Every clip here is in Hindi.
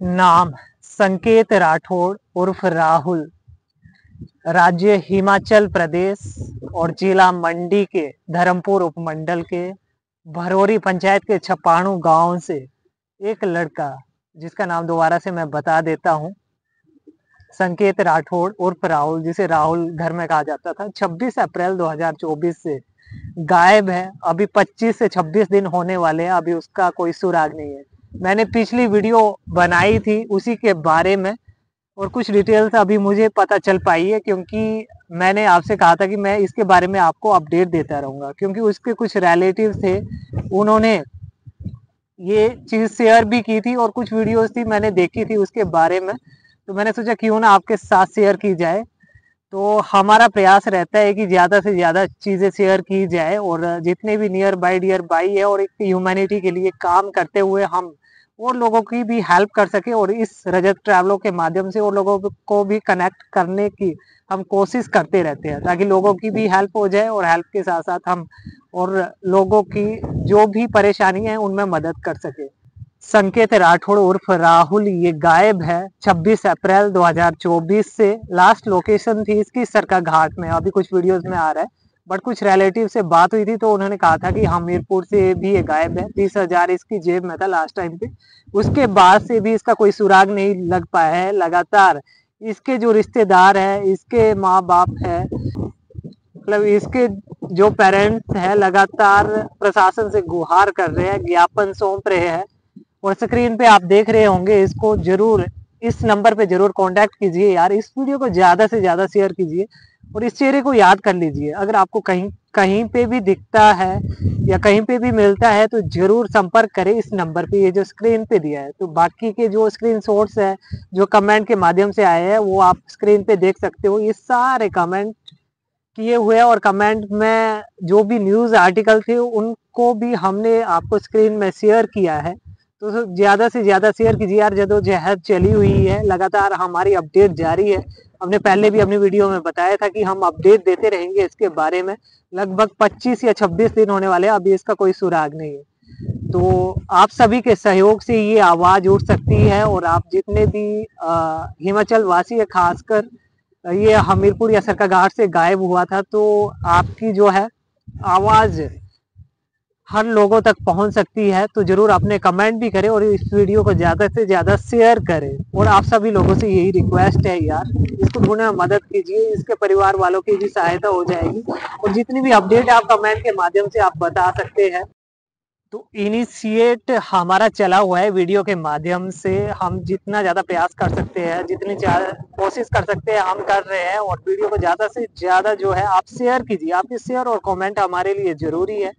नाम संकेत राठौड़ उर्फ़ राहुल। राज्य हिमाचल प्रदेश और जिला मंडी के धर्मपुर उपमंडल के भरोरी पंचायत के छपाणु गाँव से एक लड़का, जिसका नाम दोबारा से मैं बता देता हूँ, संकेत राठौड़ उर्फ़ राहुल, जिसे राहुल घर में कहा जाता था 26 अप्रैल 2024 से गायब है। अभी 25 से 26 दिन होने वाले हैं, अभी उसका कोई सुराग नहीं है। मैंने पिछली वीडियो बनाई थी उसी के बारे में और कुछ डिटेल्स अभी मुझे पता चल पाई है क्योंकि मैंने आपसे कहा था कि मैं इसके बारे में आपको अपडेट देता रहूँगा। क्योंकि उसके कुछ रिलेटिव थे, उन्होंने ये चीज़ शेयर भी की थी और कुछ वीडियोस थी मैंने देखी थी उसके बारे में। तो मैंने सोचा क्यों ना आपके साथ शेयर की जाए। तो हमारा प्रयास रहता है कि ज़्यादा से ज़्यादा चीज़ें शेयर की जाए और जितने भी नियर बाई डियर बाई है और एक ह्यूमैनिटी के लिए काम करते हुए हम और लोगों की भी हेल्प कर सके और इस रजत ट्रैवलों के माध्यम से और लोगों को भी कनेक्ट करने की हम कोशिश करते रहते हैं, ताकि लोगों की भी हेल्प हो जाए और हेल्प के साथ साथ हम और लोगों की जो भी परेशानी है उनमें मदद कर सके। संकेत राठौड़ उर्फ़ राहुल, ये गायब है। 26 अप्रैल 2024 से लास्ट लोकेशन थी इसकी सरका घाट में। अभी कुछ वीडियोस में आ रहा है। बट कुछ रिलेटिव से बात हुई थी तो उन्होंने कहा था कि हमीरपुर से भी ये गायब है। तीस हज़ार इसकी जेब में था लास्ट टाइम पे। उसके बाद से भी इसका कोई सुराग नहीं लग पाया है लगातार। इसके जो रिश्तेदार है, इसके माँ बाप है मतलब इसके जो पेरेंट्स है, लगातार प्रशासन से गुहार कर रहे हैं, ज्ञापन सौंप रहे हैं। और स्क्रीन पे आप देख रहे होंगे, इसको ज़रूर, इस नंबर पे ज़रूर कांटेक्ट कीजिए यार। इस वीडियो को ज़्यादा से ज़्यादा शेयर कीजिए। और इस चेहरे को याद कर लीजिए। अगर आपको कहीं कहीं पे भी दिखता है या कहीं पे भी मिलता है तो ज़रूर संपर्क करें इस नंबर पे। ये जो स्क्रीन पे दिया है तो बाकी के जो स्क्रीन शॉट्स है, जो कमेंट के माध्यम से आए हैं, वो आप स्क्रीन पे देख सकते हो। ये सारे कमेंट किए हुए और कमेंट में जो भी न्यूज़ आर्टिकल थे, उनको भी हमने आपको स्क्रीन में शेयर किया है। तो ज़्यादा से ज़्यादा शेयर कीजिए। यार, जदोजहद चली हुई है, लगातार हमारी अपडेट जारी है हमने पहले भी अपनी वीडियो में बताया था कि हम अपडेट देते रहेंगे इसके बारे में। लगभग 25 या 26 दिन होने वाले हैं, अभी इसका कोई सुराग नहीं है। तो आप सभी के सहयोग से ये आवाज़ उठ सकती है और आप जितने भी हिमाचल वासी है, खासकर ये हमीरपुर या सरकाघाट से गायब हुआ था तो आपकी जो है आवाज़ हर लोगों तक पहुँच सकती है तो ज़रूर अपने कमेंट भी करें और इस वीडियो को ज़्यादा से ज़्यादा शेयर करें। और आप सभी लोगों से यही रिक्वेस्ट है यार, इसको ढूँढने में मदद कीजिए, इसके परिवार वालों की भी सहायता हो जाएगी। और जितनी भी अपडेट आप कमेंट के माध्यम से आप बता सकते हैं तो इनिशिएट हमारा चला हुआ है वीडियो के माध्यम से। हम जितना ज़्यादा प्रयास कर सकते हैं, जितनी कोशिश कर सकते हैं, हम कर रहे हैं, और वीडियो को ज़्यादा से ज़्यादा जो है आप शेयर कीजिए। आपके शेयर और कमेंट हमारे लिए ज़रूरी है।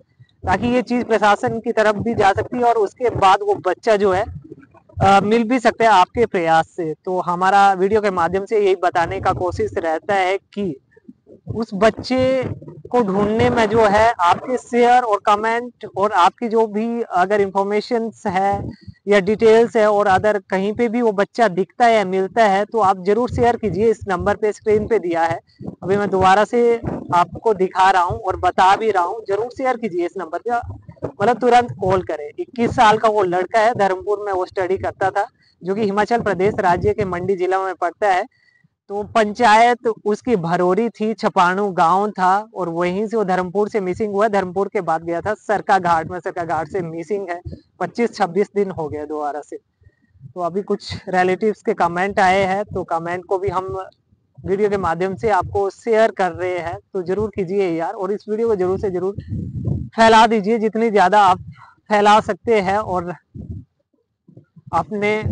ताकि ये चीज़ प्रशासन की तरफ़ भी जा सकती है और उसके बाद वो बच्चा जो है आ, मिल भी सकते हैं आपके प्रयास से। तो हमारा वीडियो के माध्यम से यही बताने का कोशिश रहता है कि उस बच्चे को ढूँढने में जो है आपके शेयर और कमेंट और आपकी जो भी अगर इंफॉर्मेशन है या डिटेल्स है और अदर कहीं पे भी वो बच्चा दिखता है मिलता है तो आप ज़रूर शेयर कीजिए। इस नंबर पे स्क्रीन पे दिया है। अभी मैं दोबारा से आपको दिखा रहा हूँ और बता भी रहा हूँ, ज़रूर शेयर कीजिए इस नंबर पे। मतलब तुरंत कॉल करें। 21 साल का वो लड़का है, धर्मपुर में वो स्टडी करता था, जो कि हिमाचल प्रदेश राज्य के मंडी जिला में पड़ता है। तो पंचायत उसकी भरोरी थी, छपाणु गाँव था और वहीं से वो धर्मपुर से मिसिंग हुआ। धर्मपुर के बाद गया था, सरका घाट में, सरका घाट से मिसिंग है। 25-26 दिन हो गया दोबारा से। तो अभी कुछ रिलेटिव्स के कमेंट आए हैं तो कमेंट को भी हम वीडियो के माध्यम से आपको शेयर कर रहे हैं तो ज़रूर कीजिए यार, और इस वीडियो को ज़रूर से ज़रूर फैला दीजिए, जितनी ज़्यादा आप फैला सकते हैं, और अपने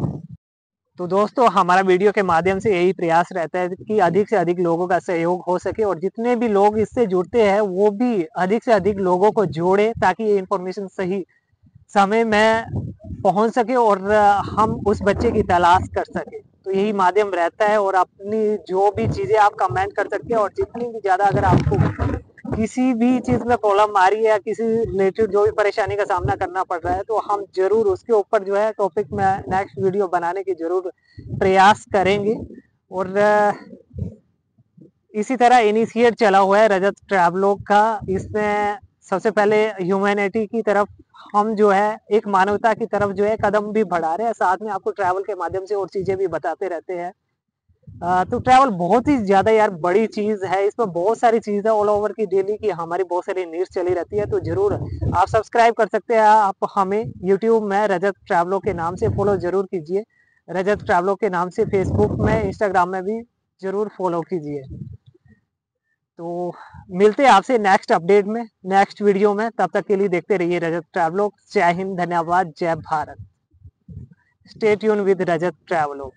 तो दोस्तों, हमारा वीडियो के माध्यम से यही प्रयास रहता है कि अधिक से अधिक लोगों का सहयोग हो सके, और जितने भी लोग इससे जुड़ते हैं, वो भी अधिक से अधिक लोगों को जोड़े, ताकि ये इन्फॉर्मेशन सही समय में पहुँच सके, और हम उस बच्चे की तलाश कर सके। तो यही माध्यम रहता है और अपनी जो भी चीज़ें आप कमेंट कर सकते हैं और जितनी भी ज़्यादा अगर आपको किसी भी चीज़ में प्रॉब्लम आ रही है या किसी रिलेटेड जो भी परेशानी का सामना करना पड़ रहा है तो हम ज़रूर उसके ऊपर जो है टॉपिक में नेक्स्ट वीडियो बनाने की ज़रूर प्रयास करेंगे। और, इसी तरह इनिशिएट चला हुआ है रजत ट्रैवलोग का। इसमें सबसे पहले ह्यूमैनिटी की तरफ़ हम जो है, एक मानवता की तरफ़ जो है, कदम भी बढ़ा रहे हैं। साथ में आपको ट्रैवल के माध्यम से और चीज़ें भी बताते रहते हैं। तो ट्रैवल बहुत ही ज़्यादा यार बड़ी चीज़ है। इसमें बहुत सारी चीज़ है ऑल ओवर की डेली की। हमारी बहुत सारी न्यूज़ चली रहती है तो ज़रूर आप सब्सक्राइब कर सकते हैं। आप हमें यूट्यूब में रजत ट्रैवलों के नाम से फॉलो ज़रूर कीजिए। रजत ट्रैवलों के नाम से फेसबुक में इंस्टाग्राम में भी ज़रूर फॉलो कीजिए। तो मिलते हैं आपसे नेक्स्ट अपडेट में नेक्स्ट वीडियो में। तब तक के लिए देखते रहिए रजत ट्रैवलोग जय हिंद, धन्यवाद, जय भारत। स्टेट यून विद रजत ट्रैवलोग